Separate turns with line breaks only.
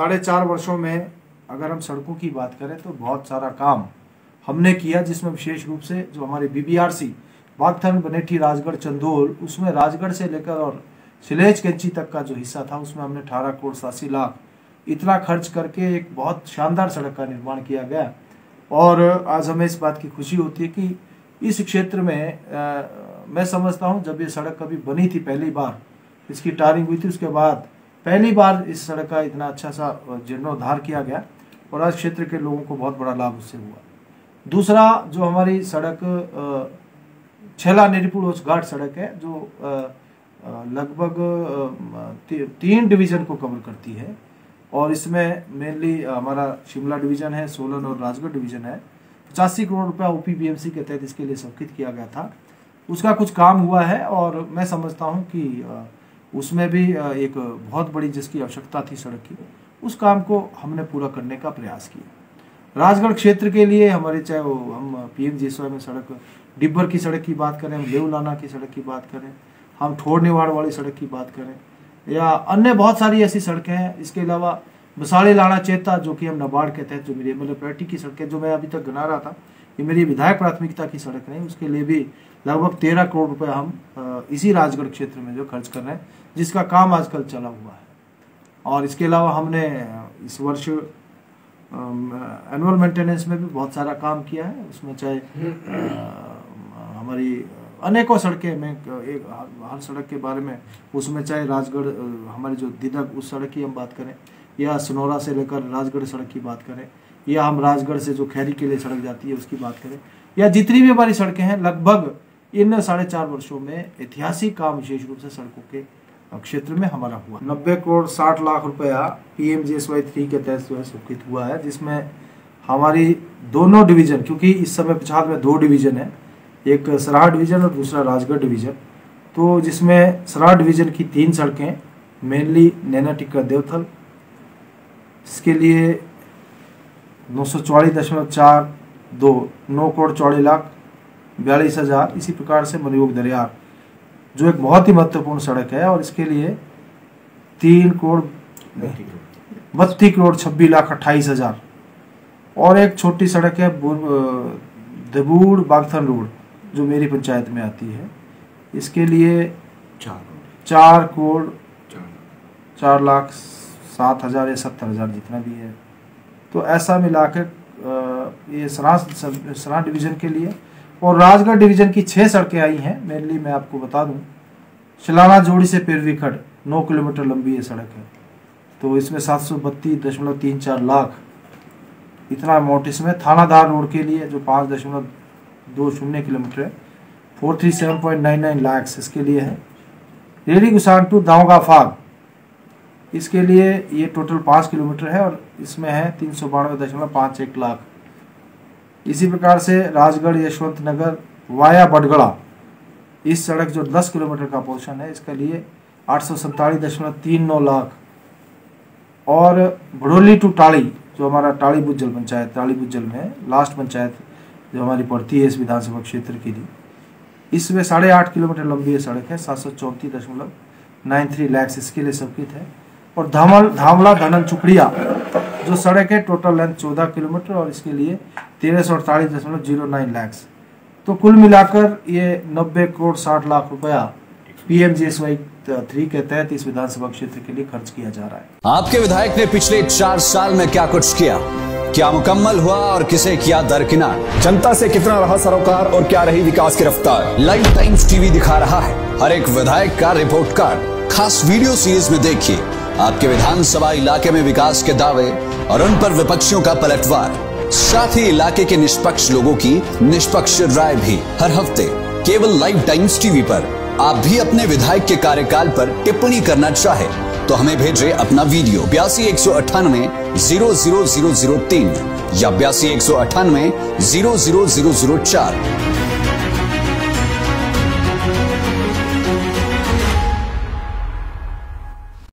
साढ़े चार वर्षों में अगर हम सड़कों की बात करें तो बहुत सारा काम हमने किया जिसमें विशेष रूप से जो हमारे बीबीआरसी बागथन बनेठी राजगढ़ चंदोल उसमें राजगढ़ से लेकर और सिलेज कैंची तक का जो हिस्सा था उसमें हमने अठारह करोड़ सासी लाख इतना खर्च करके एक बहुत शानदार सड़क का निर्माण किया गया। और आज हमें इस बात की खुशी होती है कि इस क्षेत्र में आ, मैं समझता हूँ जब ये सड़क कभी बनी थी पहली बार इसकी टारिंग हुई थी उसके बाद पहली बार इस सड़क का इतना अच्छा सा जीर्णोद्धार किया गया और आज क्षेत्र के लोगों को बहुत बड़ा लाभ उससे हुआ। दूसरा जो हमारी सड़क छेला निरीपुर घाट सड़क है जो लगभग ती, तीन डिवीज़न को कवर करती है और इसमें मेनली हमारा शिमला डिवीज़न है सोलन और राजगढ़ डिवीज़न है। पचासी करोड़ रुपया ओपीबीएमसी के तहत इसके लिए स्वीकृत किया गया था। उसका कुछ काम हुआ है और मैं समझता हूँ कि उसमें भी एक बहुत बड़ी जिसकी आवश्यकता थी सड़क की, उस काम को हमने पूरा करने का प्रयास किया। राजगढ़ क्षेत्र के लिए हमारे, चाहे वो हम पी एम में सड़क, डिब्बर की सड़क की बात करें हम लेवलाना की सड़क की बात करें, हम ठोड़ निवाड़ वाली सड़क की बात करें, या अन्य बहुत सारी ऐसी सड़कें हैं, इसके अलावा बसाड़ी लाना चेता, जो कि हम नबार्ड के तहत जो मेरी एम एल की सड़कें, जो मैं अभी तक गिना रहा था, ये मेरी विधायक प्राथमिकता की सड़क नहीं, उसके लिए भी लगभग तेरह करोड़ रुपए हम इसी राजगढ़ क्षेत्र में जो खर्च कर रहे हैं, जिसका काम आजकल चला हुआ है। और इसके अलावा हमने इस वर्ष एनुअल मेंटेनेंस में भी बहुत सारा काम किया है, उसमें चाहे हमारी अनेकों सड़कें में एक, हर सड़क के बारे में, उसमें चाहे राजगढ़ हमारी जो दिदक उस सड़क की हम बात करें या सनौरा से लेकर राजगढ़ सड़क की बात करें, या हम राजगढ़ से जो खैरी के लिए सड़क जाती है उसकी बात करें, या जितनी भी हमारी सड़कें हैं, लगभग इन साढ़े चार वर्षों में ऐतिहासिक काम विशेष रूप से सड़कों के क्षेत्र में हमारा हुआ। नब्बे करोड़ साठ लाख रुपया P M G S Y three के तहत जो है स्वीकृत हुआ है, जिसमें हमारी दोनों डिवीज़न, क्योंकि इस समय पछाड़ में दो डिवीज़न है, एक सराह डिवीज़न और दूसरा राजगढ़ डिवीज़न। तो जिसमें सराह डिवीज़न की तीन सड़कें मेनली नैना टिक्का देवथल इसके लिए नौ सौ चौवालीस दशमलव चार दो नौ करोड़ चौड़ी लाख बयालीस हज़ार इसी प्रकार से मनयोग दरिया जो एक बहुत ही महत्वपूर्ण सड़क है और इसके लिए तीन करोड़ बत्तीस करोड़ छब्बीस लाख अट्ठाईस हज़ार। और एक छोटी सड़क है दबूड़ बागथन रोड जो मेरी पंचायत में आती है। इसके लिए चार चार करोड़ चार लाख सात हज़ार या सत्तर हज़ार जितना भी है। तो ऐसा मिला के ये सराह डिवीज़न के लिए, और राजगढ़ डिवीज़न की छः सड़कें आई हैं मेनली मैं आपको बता दूँ। शिलाना, जोड़ी से पेरवी खड़ नौ किलोमीटर लंबी ये सड़क है। तो इसमें सात सौ बत्तीस दशमलव तीन चार लाख, इतना अमाउंट इसमें। थानाधार रोड के लिए जो पाँच दशमलव दो शून्य किलोमीटर है, four three seven point nine nine lakhs इसके लिए है। रेडी गुसान टू, दाऊगा फाग इसके लिए ये टोटल पाँच किलोमीटर है और इसमें है तीन सौ बानवे दशमलव पाँच एक लाख। इसी प्रकार से राजगढ़, यशवंत नगर वाया बडगड़ा इस सड़क जो 10 किलोमीटर का पोर्शन है, इसके लिए आठ सौ सैंतालीस दशमलव तीन नौ लाख। और भड़ोली टू टाड़ी जो हमारा टाड़ी बुज्जल पंचायत टाड़ी बुज्जल में लास्ट पंचायत जो हमारी पड़ती है इस विधानसभा क्षेत्र के लिए। इसमें साढ़े आठ किलोमीटर लंबी ये सड़क है, सात सौ चौंतीस दशमलव नाइन थ्री लैक्स इसके लिए स्वीकृत है। और धामल, धामला धनन चुकड़िया, जो सड़क है टोटल लेंथ चौदह किलोमीटर और इसके लिए तेरह सौ अड़तालीस दशमलव ज़ीरो नाइन लैक्स तो कुल मिलाकर ये नब्बे करोड़ साठ लाख रुपया पीएमजीएसवाई थ्री के तहत इस विधानसभा क्षेत्र के लिए खर्च किया जा रहा है।
आपके विधायक ने पिछले चार साल में क्या कुछ किया? क्या मुकम्मल हुआ और किसे किया दरकिनार?
जनता से कितना रहा सरोकार और क्या रही विकास की रफ्तार?
लाइव टाइम्स टीवी दिखा रहा है। हर एक विधायक का रिपोर्ट कार्ड खास वीडियो सीरीज़ में देखिए। आपके विधानसभा इलाके में विकास के दावे और उन पर विपक्षियों का पलटवार। साथ ही इलाके के निष्पक्ष लोगों की निष्पक्ष राय भी। हर हफ़्ते केवल लाइव टाइम्स टीवी पर आप भी अपने विधायक के कार्यकाल पर टिप्पणी करना चाहे तो हमें भेजे अपना वीडियो बयासी एक सौ अट्ठानवे ज़ीरो ज़ीरो ज़ीरो ज़ीरो तीन या बयासी एक सौ अट्ठानवे ज़ीरो ज़ीरो ज़ीरो ज़ीरो चार।